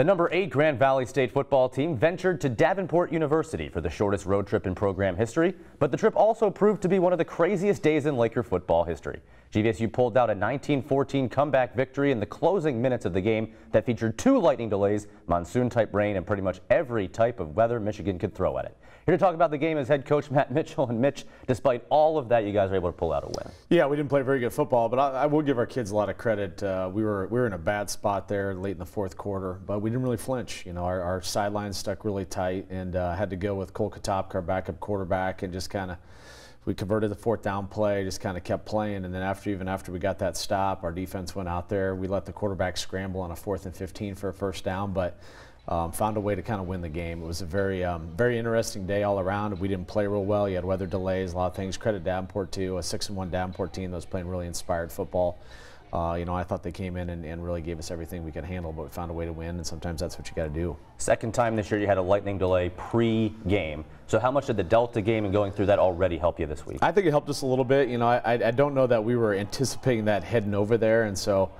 The number eight Grand Valley State football team ventured to Davenport University for the shortest road trip in program history, but the trip also proved to be one of the craziest days in Laker football history. GVSU pulled out a 19-14 comeback victory in the closing minutes of the game that featured two lightning delays, monsoon-type rain, and pretty much every type of weather Michigan could throw at it. Here to talk about the game is head coach Matt Mitchell. And Mitch, despite all of that, you guys were able to pull out a win. Yeah, we didn't play very good football, but I, I will give our kids a lot of credit. Uh, we were we were in a bad spot there late in the fourth quarter, but we didn't really flinch. You know, our, our sidelines stuck really tight, and uh, had to go with Cole Kotopka, our backup quarterback, and just kind of we converted the fourth down play, just kind of kept playing, and then after even after we got that stop, our defense went out there. We let the quarterback scramble on a fourth and 15 for a first down, but um, found a way to kind of win the game. It was a very, um, very interesting day all around. We didn't play real well. You had weather delays, a lot of things. Credit Davenport too, a six and one Davenport team that was playing really inspired football. Uh, you know, I thought they came in and, and, really gave us everything we could handle, but we found a way to win, and sometimes that's what you got to do. Second time this year you had a lightning delay pre-game. So how much did the Delta game and going through that already help you this week? I think it helped us a little bit. You know, I, I don't know that we were anticipating that heading over there, and so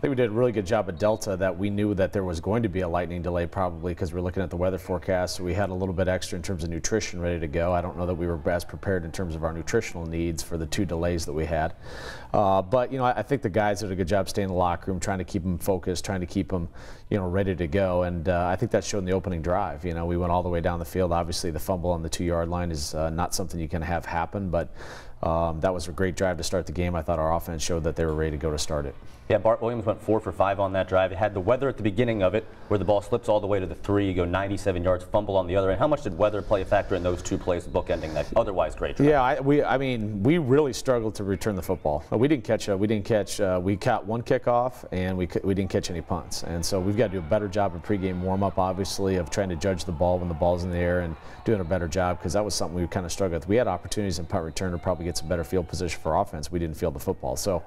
I think we did a really good job at Delta that we knew that there was going to be a lightning delay probably because we're looking at the weather forecast. So we had a little bit extra in terms of nutrition ready to go. I don't know that we were as prepared in terms of our nutritional needs for the two delays that we had. Uh, but, you know, I, I, think the guys did a good job staying in the locker room, trying to keep them focused, trying to keep them, you know, ready to go. And uh, I think that showed in the opening drive. You know, we went all the way down the field. Obviously, the fumble on the two yard line is uh, not something you can have happen, but um, that was a great drive to start the game. I thought our offense showed that they were ready to go to start it. Yeah, Bart Williams went four for five on that drive. It had the weather at the beginning of it, where the ball slips all the way to the three, you go 97 yards, fumble on the other end. How much did weather play a factor in those two plays, bookending that otherwise great drive? Yeah, I, we, I mean, we really struggled to return the football. We didn't catch, a, we didn't catch, uh, we caught one kickoff, and we we didn't catch any punts. And so we've got to do a better job of pregame warm-up, obviously, of trying to judge the ball when the ball's in the air and doing a better job because that was something we kind of struggled with. We had opportunities in punt return to probably get some better field position for offense. We didn't field the football. So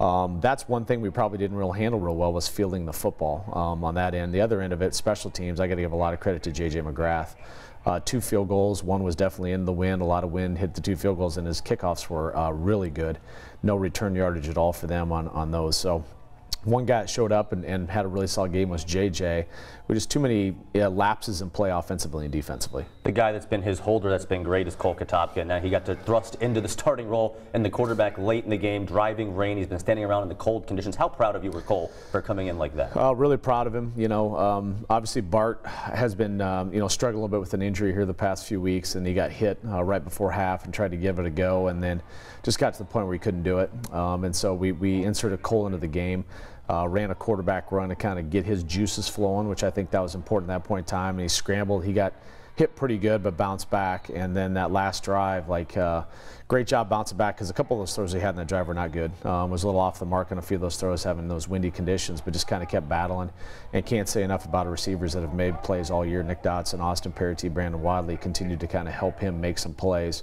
um, that's one thing we probably didn't really handle real well was fielding the football um, on that end. The other end of it, special teams, I got to give a lot of credit to J.J. McGrath. Uh, two field goals. One was definitely in the wind. A lot of wind hit the two field goals, and his kickoffs were uh, really good. No return yardage at all for them on, on those. So one guy that showed up and, and, had a really solid game was JJ. We just too many lapses in play offensively and defensively. The guy that's been his holder that's been great is Cole Kotopka. Now he got to thrust into the starting role and the quarterback late in the game, driving rain. He's been standing around in the cold conditions. How proud of you were Cole for coming in like that? Uh, really proud of him. You know, um, obviously Bart has been um, you know struggling a little bit with an injury here the past few weeks, and he got hit uh, right before half and tried to give it a go, and then just got to the point where he couldn't do it. Um, and so we we inserted Cole into the game uh, ran a quarterback run to kind of get his juices flowing, which I think that was important at that point in time. And he scrambled. He got hit pretty good, but bounced back. And then that last drive, like, uh, great job bouncing back because a couple of those throws he had in that drive were not good. Um, was a little off the mark on a few of those throws, having those windy conditions, but just kind of kept battling. And can't say enough about receivers that have made plays all year. Nick Dotson, Austin Parity, Brandon Wadley continued to kind of help him make some plays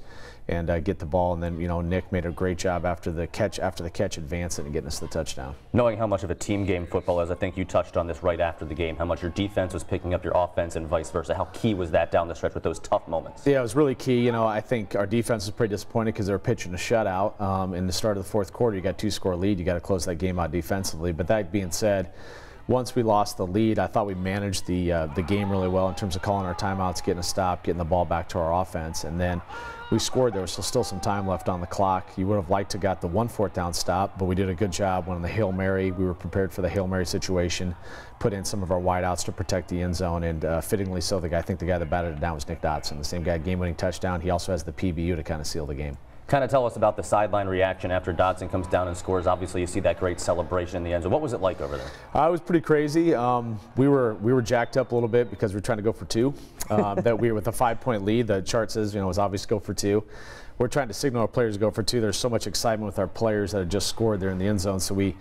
and uh, get the ball. And then, you know, Nick made a great job after the catch, after the catch, advancing and getting us the touchdown. Knowing how much of a team game football is, I think you touched on this right after the game. How much your defense was picking up your offense and vice versa. How key was that down the stretch with those tough moments? Yeah, it was really key. You know, I think our defense was pretty disappointed because they were pitching a shutout. Um, in the start of the fourth quarter, you got two score lead. You got to close that game out defensively. But that being said once we lost the lead, I thought we managed the uh, the game really well in terms of calling our timeouts, getting a stop, getting the ball back to our offense, and then we scored. There was still some time left on the clock. You would have liked to got the one fourth down stop, but we did a good job when the hail mary. We were prepared for the hail mary situation, put in some of our wideouts to protect the end zone, and uh, fittingly so, the guy I think the guy that batted it down was Nick Dotson, the same guy game-winning touchdown. He also has the PBU to kind of seal the game. Kind of tell us about the sideline reaction after Dotson comes down and scores. Obviously, you see that great celebration in the end zone. What was it like over there? Uh, it was pretty crazy. Um, we were we were jacked up a little bit because we are trying to go for two. Um, that we were with a five-point lead. The chart says you know it was obvious go for two. We're trying to signal our players to go for two. There's so much excitement with our players that had just scored there in the end zone, so we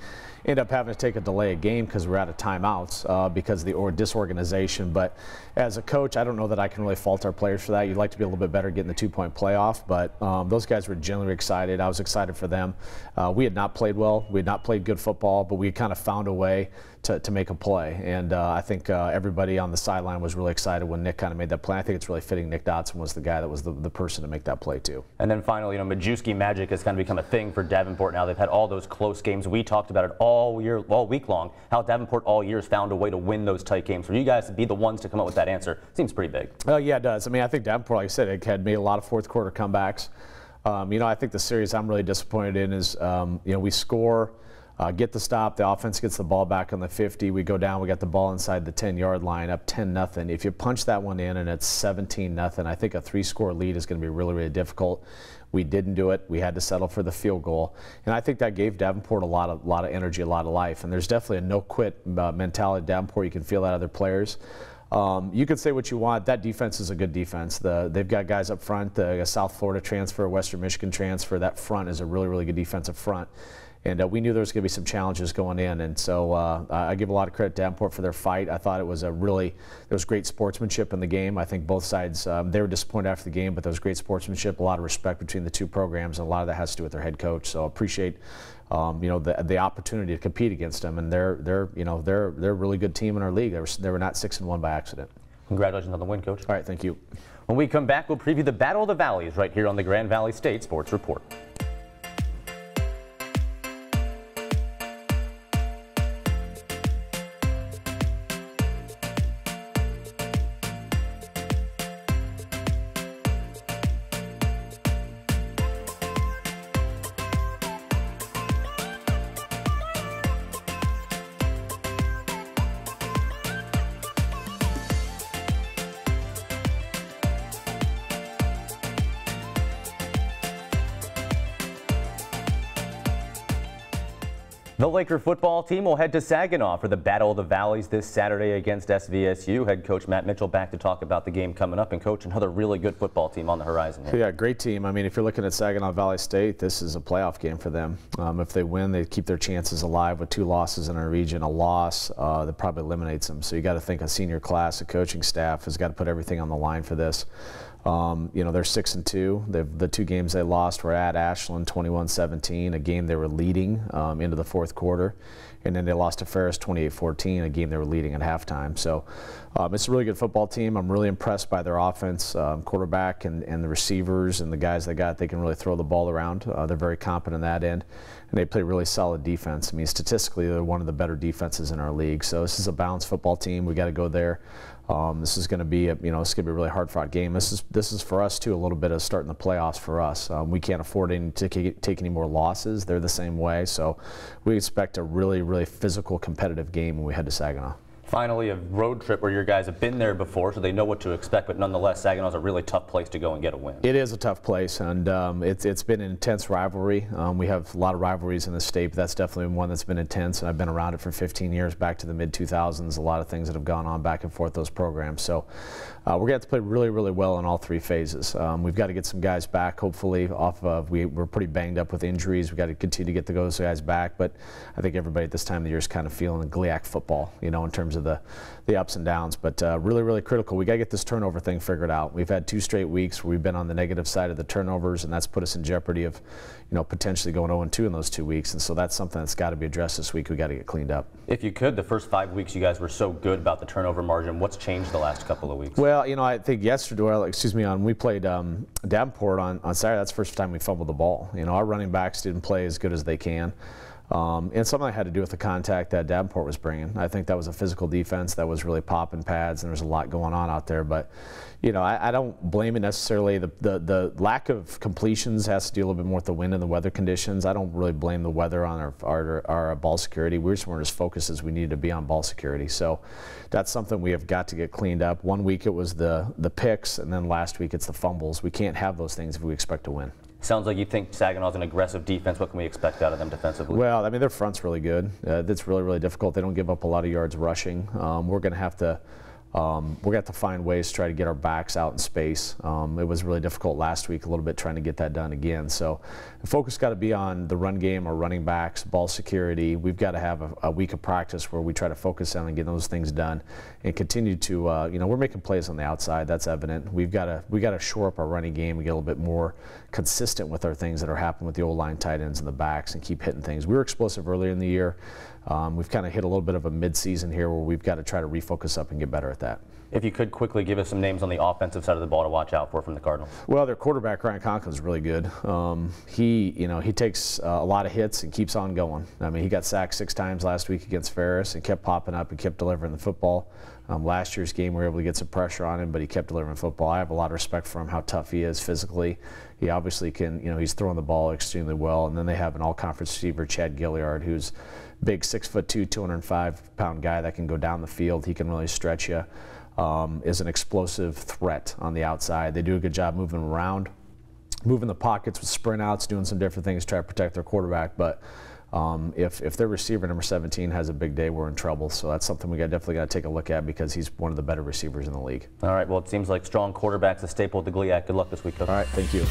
end up having to take a delay a game because we're out of timeouts uh, because of the or disorganization. But as a coach, I don't know that I can really fault our players for that. You'd like to be a little bit better getting the two-point playoff, but um, those guys were generally excited. I was excited for them. Uh, we had not played well. We had not played good football, but we kind of found a way to, to make a play. And uh, I think uh, everybody on the sideline was really excited when Nick kind of made that play. I think it's really fitting Nick Dotson was the guy that was the, the person to make that play too. And then finally, you know, Majewski magic has kind of become a thing for Davenport now. They've had all those close games. We talked about it all year, all week long, how Davenport all year has found a way to win those tight games. For you guys to be the ones to come up with that answer seems pretty big. Well, yeah, it does. I mean, I think Davenport, like I said, had made a lot of fourth quarter comebacks. Um, you know, I think the series I'm really disappointed in is, um, you know, we score – uh, get the stop. The offense gets the ball back on the 50. We go down. We got the ball inside the 10 yard line, up 10 nothing. If you punch that one in and it's 17 nothing, I think a three score lead is going to be really, really difficult. We didn't do it. We had to settle for the field goal, and I think that gave Davenport a lot of lot of energy, a lot of life. And there's definitely a no quit uh, mentality at Davenport. You can feel that other players. Um, you can say what you want. That defense is a good defense. The, they've got guys up front, the South Florida transfer, Western Michigan transfer. That front is a really, really good defensive front. And uh, we knew there was going to be some challenges going in. And so uh, I give a lot of credit to Davenport for their fight. I thought it was a really, there was great sportsmanship in the game. I think both sides, um, they were disappointed after the game, but there was great sportsmanship, a lot of respect between the two programs, and a lot of that has to do with their head coach. So I appreciate, um, you know, the, the opportunity to compete against them. And they're, they're, you know, they're, they're a really good team in our league. They were, they were not six and one by accident. Congratulations on the win, Coach. All right, thank you. When we come back, we'll preview the Battle of the Valleys right here on the Grand Valley State Sports Report. The Laker football team will head to Saginaw for the Battle of the Valleys this Saturday against SVSU. Head coach Matt Mitchell back to talk about the game coming up and coach another really good football team on the horizon. Here. Yeah, great team. I mean, if you're looking at Saginaw Valley State, this is a playoff game for them. Um, if they win, they keep their chances alive with two losses in our region. A loss uh, that probably eliminates them. So you got to think a senior class, a coaching staff has got to put everything on the line for this. Um, you know, they're six and two. They've, the two games they lost were at Ashland, 21-17, a game they were leading um, into the fourth quarter, and then they lost to Ferris, 28-14, a game they were leading at halftime. So um, it's a really good football team. I'm really impressed by their offense, um, quarterback, and, and the receivers and the guys they got. They can really throw the ball around. Uh, they're very competent in that end, and they play really solid defense. I mean, statistically, they're one of the better defenses in our league. So this is a balanced football team. We got to go there. Um, this is going to be, a, you know, it's going to be a really hard fought game. This is this is for us too, a little bit of starting the playoffs for us. Um, we can't afford any, to take any more losses. They're the same way, so we expect a really, really physical, competitive game when we head to Saginaw. Finally, a road trip where your guys have been there before, so they know what to expect. But nonetheless, Saginaw is a really tough place to go and get a win. It is a tough place, and um, it's it's been an intense rivalry. Um, we have a lot of rivalries in the state, but that's definitely one that's been intense. And I've been around it for 15 years, back to the mid 2000s. A lot of things that have gone on back and forth those programs. So uh, we're going to have to play really, really well in all three phases. Um, we've got to get some guys back, hopefully, off of, we, we're pretty banged up with injuries. We've got to continue to get those guys back, but I think everybody at this time of the year is kind of feeling GLIAC football, you know, in terms of the, the ups and downs, but uh, really, really critical. We got to get this turnover thing figured out. We've had two straight weeks where we've been on the negative side of the turnovers, and that's put us in jeopardy of, you know, potentially going 0-2 in those two weeks, and so that's something that's got to be addressed this week. We got to get cleaned up. If you could, the first five weeks you guys were so good about the turnover margin. What's changed the last couple of weeks? Well, you know, I think yes yesterday, well, excuse me, on we played um, Davenport on, on Saturday. That's the first time we fumbled the ball. You know, our running backs didn't play as good as they can. Um, and something that had to do with the contact that Davenport was bringing. I think that was a physical defense that was really popping pads, and there's a lot going on out there. But, you know, I, I don't blame it necessarily. The, the, the lack of completions has to do a little bit more with the wind and the weather conditions. I don't really blame the weather on our, our, our ball security. We just weren't as focused as we needed to be on ball security. So that's something we have got to get cleaned up. One week it was the, the picks, and then last week it's the fumbles. We can't have those things if we expect to win. Sounds like you think Saginaw's an aggressive defense. What can we expect out of them defensively? Well, I mean, their front's really good. Uh, it's really, really difficult. They don't give up a lot of yards rushing. Um, we're going to have to Um, we're going to have to find ways to try to get our backs out in space. Um, it was really difficult last week, a little bit trying to get that done again. So the focus got to be on the run game or running backs, ball security. We've got to have a, a week of practice where we try to focus on and get those things done, and continue to, uh, you know, we're making plays on the outside. That's evident. We've got to we got to shore up our running game and get a little bit more consistent with our things that are happening with the O-line tight ends and the backs, and keep hitting things. We were explosive earlier in the year. Um, we've kind of hit a little bit of a mid-season here where we've got to try to refocus up and get better at that. If you could quickly give us some names on the offensive side of the ball to watch out for from the Cardinals. Well, their quarterback Ryan Conklin is really good. Um, he, you know, he takes uh, a lot of hits and keeps on going. I mean, he got sacked six times last week against Ferris and kept popping up and kept delivering the football. Um, last year's game, we were able to get some pressure on him, but he kept delivering football. I have a lot of respect for him, how tough he is physically. He obviously can, you know, he's throwing the ball extremely well. And then they have an all-conference receiver, Chad Gilliard, who's big, six foot two, 205 pound guy that can go down the field. He can really stretch you. Um, is an explosive threat on the outside. They do a good job moving around, moving the pockets with sprint outs, doing some different things to try to protect their quarterback. But um, if, if their receiver number 17 has a big day, we're in trouble. So that's something we got definitely got to take a look at because he's one of the better receivers in the league. All right. Well, it seems like strong quarterbacks a staple at the GLIAC. Good luck this week, Coach. All right. Thank you.